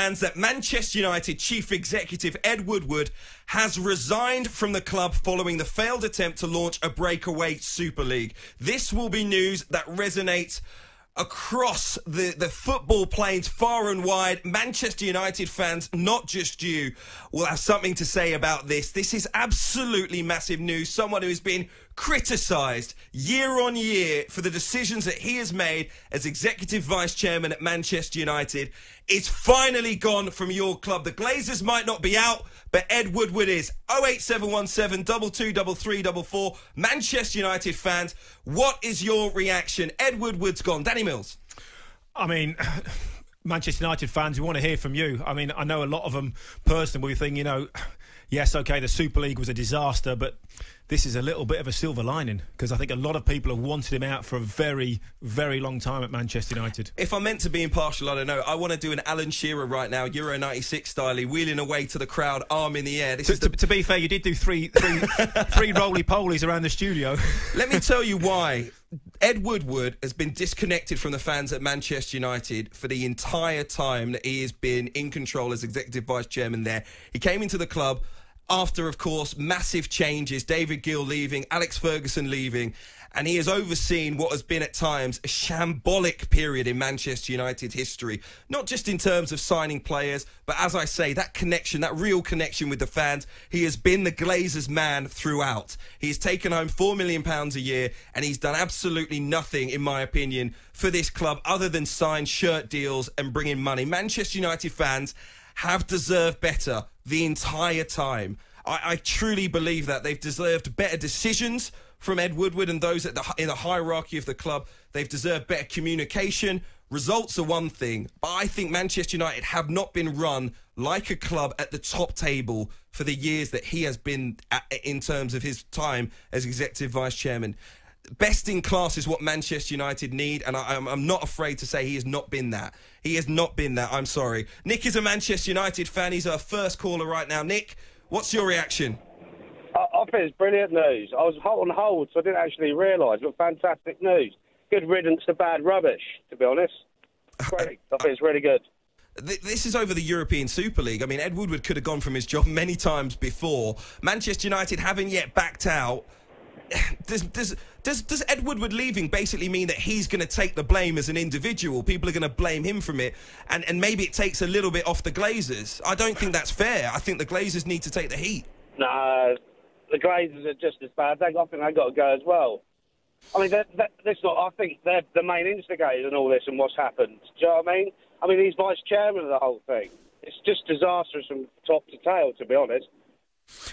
that Manchester United chief executive Ed Woodward has resigned from the club following the failed attempt to launch a breakaway Super League. This will be news that resonates across the, the football plains far and wide. Manchester United fans, not just you, will have something to say about this. This is absolutely massive news. Someone who has been criticised year on year for the decisions that he has made as executive vice chairman at Manchester United is finally gone from your club. The Glazers might not be out, but Ed Woodward is. 08717 223344. Manchester United fans, what is your reaction? Ed Woodward's gone. Danny Mills. I mean, Manchester United fans, we want to hear from you. I mean, I know a lot of them personally will be thinking, you know, yes, okay, the Super League was a disaster, but this is a little bit of a silver lining because I think a lot of people have wanted him out for a very, very long time at Manchester United. If I'm meant to be impartial, I don't know. I want to do an Alan Shearer right now, Euro 96 style, wheeling away to the crowd, arm in the air. To, the... to, to, be fair, you did do three, three, three roly polies around the studio. Let me tell you why. Ed Woodward has been disconnected from the fans at Manchester United for the entire time that he has been in control as executive vice chairman there. He came into the club after, of course, massive changes, David Gill leaving, Alex Ferguson leaving, and he has overseen what has been at times a shambolic period in Manchester United history. Not just in terms of signing players, but as I say, that connection, that real connection with the fans. He has been the Glazers man throughout. He's taken home £4 million a year, and he's done absolutely nothing, in my opinion, for this club other than sign shirt deals and bring in money. Manchester United fans have deserved better the entire time. I, I truly believe that they've deserved better decisions from Ed Woodward and those at the, in the hierarchy of the club. They've deserved better communication. Results are one thing, but I think Manchester United have not been run like a club at the top table for the years that he has been at, in terms of his time as executive vice chairman best in class is what Manchester United need, and I, am not afraid to say he has not been that. He has not been that. I'm sorry. Nick is a Manchester United fan. He's our first caller right now. Nick, what's your reaction? I think it's brilliant news. I was hot on hold, so I didn't actually realise, but fantastic news. Good riddance to bad rubbish, to be honest. Great. I think it's really good. This is over the European Super League. I mean, Ed Woodward could have gone from his job many times before. Manchester United haven't yet backed out does, does, does, does Ed Woodward leaving basically mean that he's going to take the blame as an individual? People are going to blame him from it, and, and maybe it takes a little bit off the Glazers. I don't think that's fair. I think the Glazers need to take the heat. No, the Glazers are just as bad. They, I think they've got to go as well. I mean, they're, not, I think they're the main instigators in all this and what's happened. Do you know what I mean? I mean, he's vice chairman of the whole thing. It's just disastrous from top to tail, to be honest.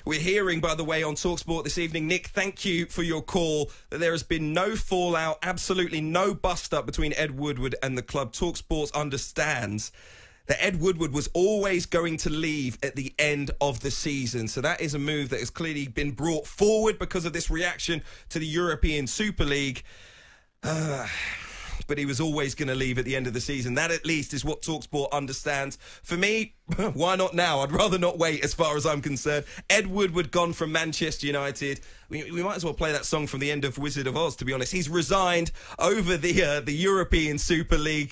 We're hearing, by the way, on Talksport this evening, Nick, thank you for your call, that there has been no fallout, absolutely no bust up between Ed Woodward and the club. Talksport understands that Ed Woodward was always going to leave at the end of the season. So that is a move that has clearly been brought forward because of this reaction to the European Super League. Uh, but he was always going to leave at the end of the season. That at least is what Talksport understands. For me, why not now? I'd rather not wait as far as I'm concerned. Ed Woodward gone from Manchester United. We, we might as well play that song from the end of Wizard of Oz, to be honest. He's resigned over the uh, the European Super League.